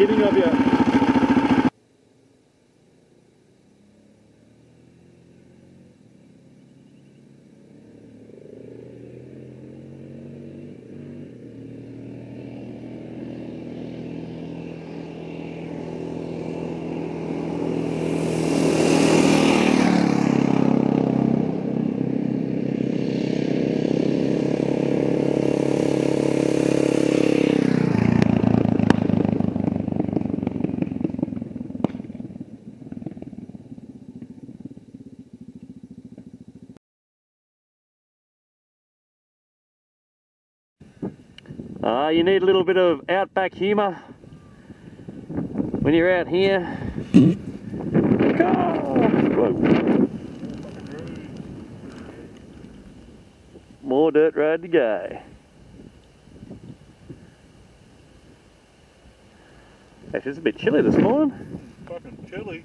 giving of you. Uh, you need a little bit of outback humour when you're out here. Whoa. More dirt road to go. Actually, it's a bit chilly this morning. Fucking chilly.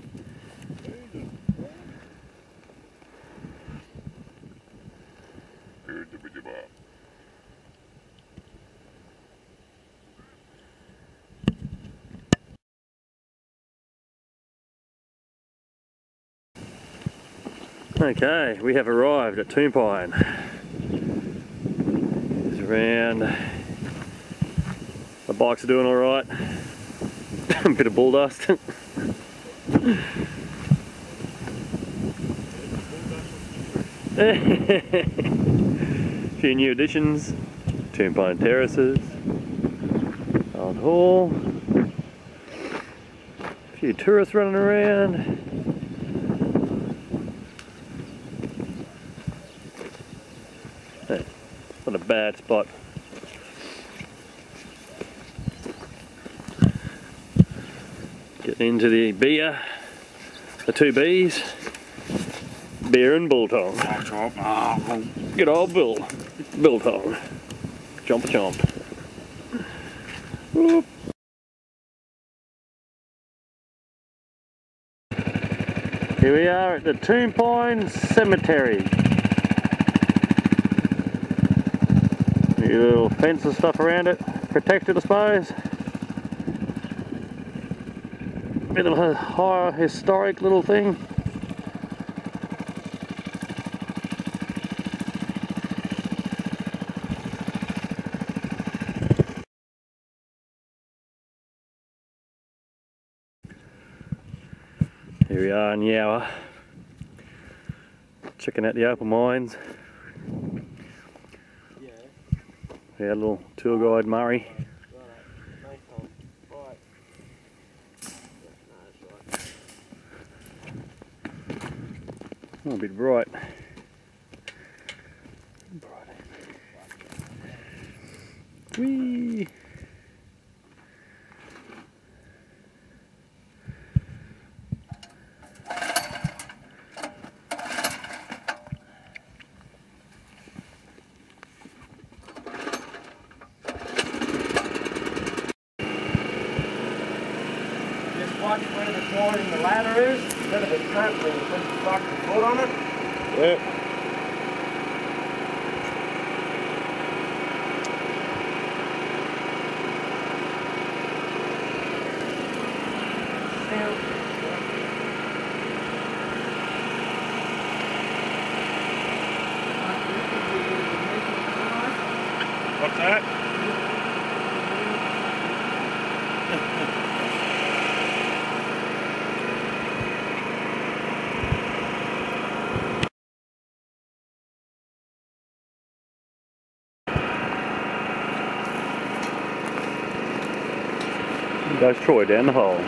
Okay, we have arrived at Toompine. It's around. The bikes are doing alright. a bit of bull dust. A few new additions. Toompine Terraces. Old Hall. A few tourists running around. Not a bad spot. Getting into the beer, the two B's, beer and biltong. Good old Bill, biltong. Chomp chomp. Whoop. Here we are at the Toompine Cemetery. Your little fence and stuff around it, protected I suppose. Bit of a historic little thing. Here we are in Yowah, checking out the open mines. A little tour guide, Murray. Oh, a bit bright. bright. Whee! Just watch where the joint in the ladder is. Instead of it trampling, put the fucking foot on it. Yeah. What's that? Goes Troy down the hole.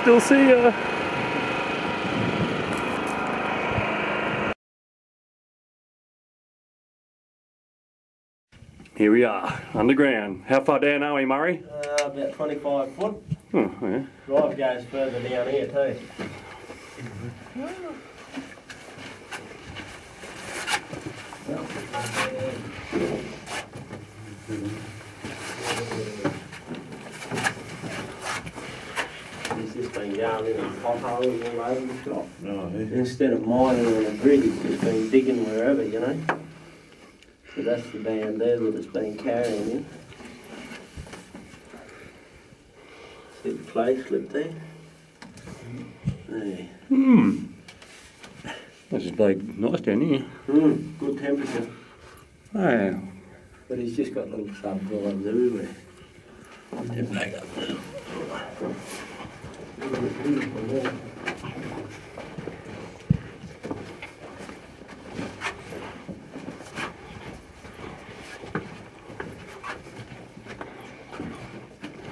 Still see ya. Here we are, underground. How far down are we, Murray? Uh, about 25 foot. Oh, yeah. Drive goes further down here too. This has been yarn in a potholes all over the shop. No, Instead of mining on a grid, he's just been digging wherever, you know. So that's the band there that it's been carrying him. See the clay slip there? There. Hmm. This is like here. Hmm, good temperature. Oh. But he's just got little subdrives everywhere. Step back up now.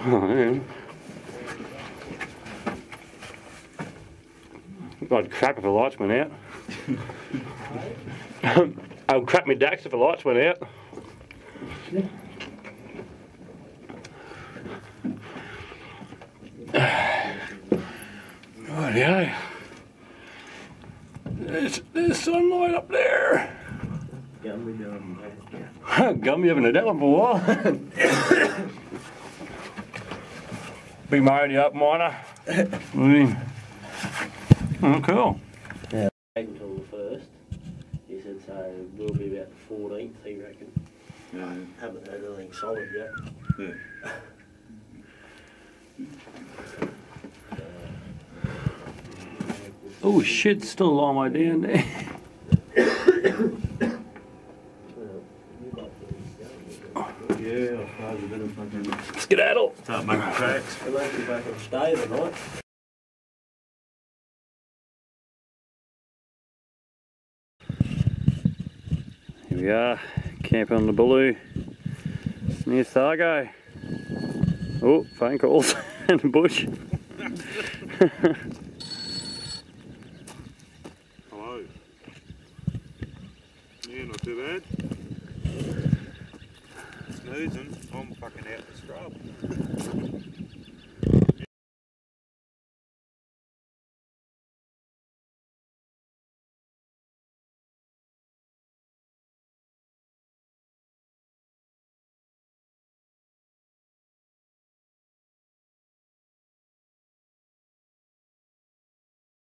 Oh, yeah. I'd crap if the lights went out. I'd crap my decks if the lights went out. Rightio. There's, there's sunlight up there. Gummy haven't had that one for a while. Big Mario up miner. Oh, cool. Wait until the first. He said so we'll be about the 14th, he reckoned. Yeah. Um, haven't had anything solid yet. Yeah. Oh shit, still a long way down there. Well, you got these, don't you? Yeah, I suppose a bit of fucking Skedaddle. start making tracks. They make you back and stay the night. We are, camping on the Bulloo near Thargo. Oh, phone calls in the bush. Hello. Yeah, not too bad. Snoozing. I'm fucking out the scrub.